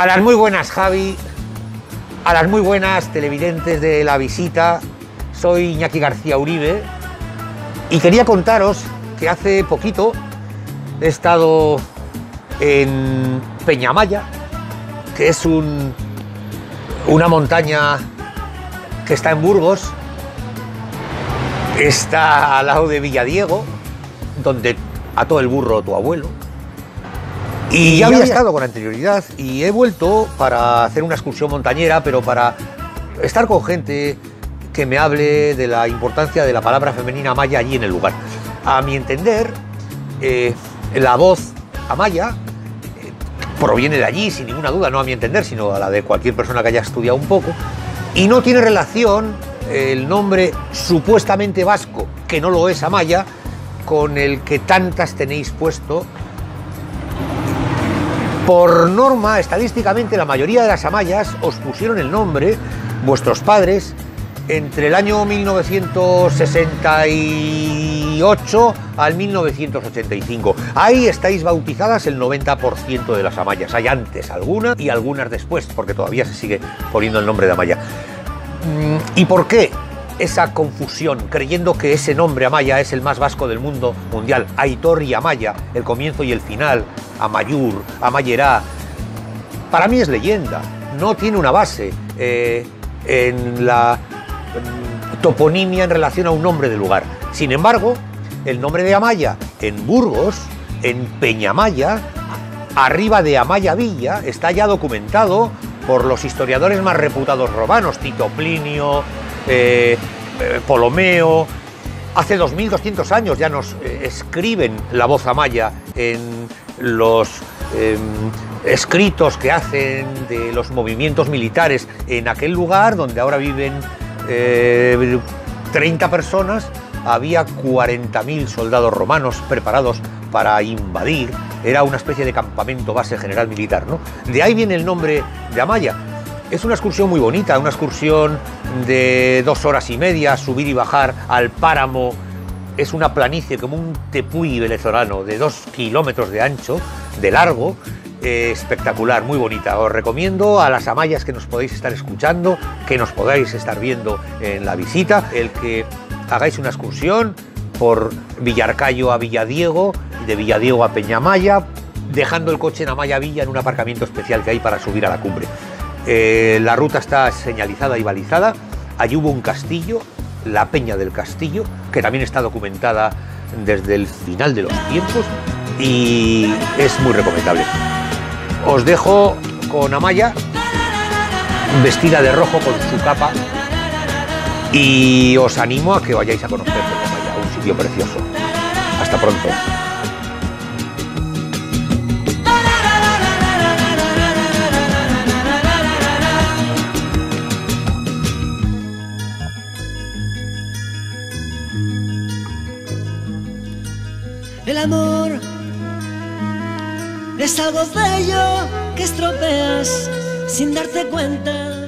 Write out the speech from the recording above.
A las muy buenas, Javi. A las muy buenas televidentes de la visita. Soy Iñaki García Uribe y quería contaros que hace poquito he estado en Peñamaya, que es un, una montaña que está en Burgos, está al lado de Villadiego, donde ató el burro tu abuelo. Y ya había estado con anterioridad y he vuelto para hacer una excursión montañera, pero para estar con gente que me hable de la importancia de la palabra femenina amaya allí en el lugar. A mi entender, eh, la voz amaya eh, proviene de allí, sin ninguna duda, no a mi entender, sino a la de cualquier persona que haya estudiado un poco, y no tiene relación el nombre supuestamente vasco, que no lo es amaya, con el que tantas tenéis puesto por norma, estadísticamente, la mayoría de las amayas os pusieron el nombre, vuestros padres, entre el año 1968 al 1985. Ahí estáis bautizadas el 90% de las amayas. Hay antes algunas y algunas después, porque todavía se sigue poniendo el nombre de amaya. Mm, ¿Y por qué? esa confusión, creyendo que ese nombre Amaya es el más vasco del mundo mundial. Aitor y Amaya, el comienzo y el final, Amayur, Amayerá. Para mí es leyenda, no tiene una base eh, en la mm, toponimia en relación a un nombre de lugar. Sin embargo, el nombre de Amaya en Burgos, en Peñamaya, arriba de Amaya Villa, está ya documentado por los historiadores más reputados romanos, Tito Plinio, eh, eh, Polomeo. Hace 2200 años ya nos eh, escriben la voz amaya en los em, escritos que hacen de los movimientos militares en aquel lugar donde ahora viven 30 personas. Había 40.000 soldados romanos preparados para invadir. Era una especie de campamento base general militar. ¿no? De ahí viene el nombre de Amaya. Es una excursión muy bonita, una excursión de dos horas y media, subir y bajar al páramo. Es una planicie como un tepuy venezolano de dos kilómetros de ancho, de largo, eh, espectacular, muy bonita. Os recomiendo a las amayas que nos podéis estar escuchando, que nos podáis estar viendo en la visita, el que hagáis una excursión por Villarcayo a Villadiego de Villadiego a Peñamaya, dejando el coche en Amaya Villa en un aparcamiento especial que hay para subir a la cumbre. Eh, la ruta está señalizada y balizada. Allí hubo un castillo, la Peña del Castillo, que también está documentada desde el final de los tiempos y es muy recomendable. Os dejo con Amaya, vestida de rojo con su capa, y os animo a que vayáis a conocer Amaya, un sitio precioso. Hasta pronto. El amor es algo bello que estropeas sin darte cuenta.